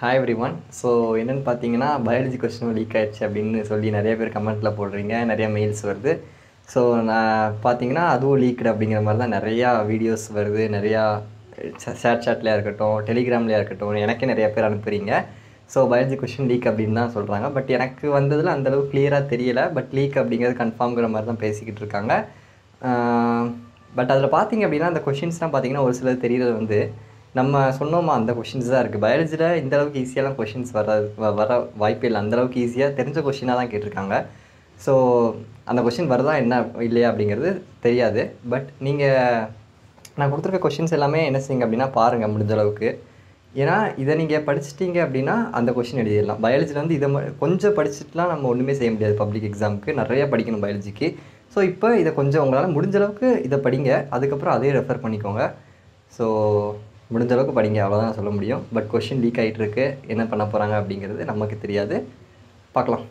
Hi every one so என்னென்னு பார்த்தீங்கன்னா biology question league ஆயிடுச்சு அப்படின்னு சொல்லி நிறைய பேர் கமெண்ட்டில் போடுறீங்க. நிறைய மெயில்ஸ் வருது. ஸோ நான் பார்த்தீங்கன்னா அதுவும் லீக்டு அப்படிங்கிற மாதிரி தான் நிறையா வீடியோஸ் வருது. நிறையா ஷேர் இருக்கட்டும் டெலிகிராம்லேயே இருக்கட்டும் எனக்கே நிறைய பேர் அனுப்புகிறீங்க ஸோ பயாலஜி கொஷின் லீக் அப்படின்னு தான் சொல்கிறாங்க பட் எனக்கு வந்ததில் அந்தளவுக்கு கிளியராக தெரியலை. பட் லீக் அப்படிங்கிறது கன்ஃபார்ம்ங்கிற மாதிரி தான் பேசிக்கிட்டு இருக்காங்க. பட் அதில் பார்த்தீங்க அப்படின்னா அந்த கொஷின்ஸ்லாம் பார்த்தீங்கன்னா ஒரு சிலர் தெரியறது வந்து நம்ம சொன்னோமா அந்த கொஷின்ஸ் தான் இருக்குது பயாலஜியில் இந்த அளவுக்கு ஈஸியாலாம் கொஷின்ஸ் வர வ- வர வாய்ப்பே இல்லை. அந்தளவுக்கு ஈஸியாக தெரிஞ்ச கொஷினாக தான் கேட்டிருக்காங்க. ஸோ அந்த கொஷின் வருதா என்ன இல்லையா அப்படிங்கிறது தெரியாது. பட் நீங்கள் நான் கொடுத்துருக்க கொஷின்ஸ் எல்லாமே என்ன செய்யுங்க அப்படின்னா பாருங்கள் முடிஞ்ச அளவுக்கு. ஏன்னா இதை நீங்கள் படிச்சிட்டிங்க அப்படின்னா அந்த கொஷின் எழுதிடலாம். பயாலஜியில் வந்து இதை ம- கொஞ்சம் படிச்சுட்டுலாம் நம்ம ஒன்றுமே செய்ய முடியாது பப்ளிக் எக்ஸாமுக்கு நிறைய படிக்கணும் பயாலஜிக்கு ஸோ இப்போ இதை கொஞ்சம் உங்களால் முடிஞ்ச அளவுக்கு இதை படிங்க. அதுக்கப்புறம் அதே ரெஃபர் பண்ணிக்கோங்க. ஸோ முடிஞ்ச அளவுக்கு படிங்க அவ்வளோதான் சொல்ல முடியும். பட் கொஷின் லீக் ஆகிட்டு இருக்கு என்ன பண்ண போகிறாங்க அப்படிங்கிறது நமக்கு தெரியாது. பார்க்கலாம்.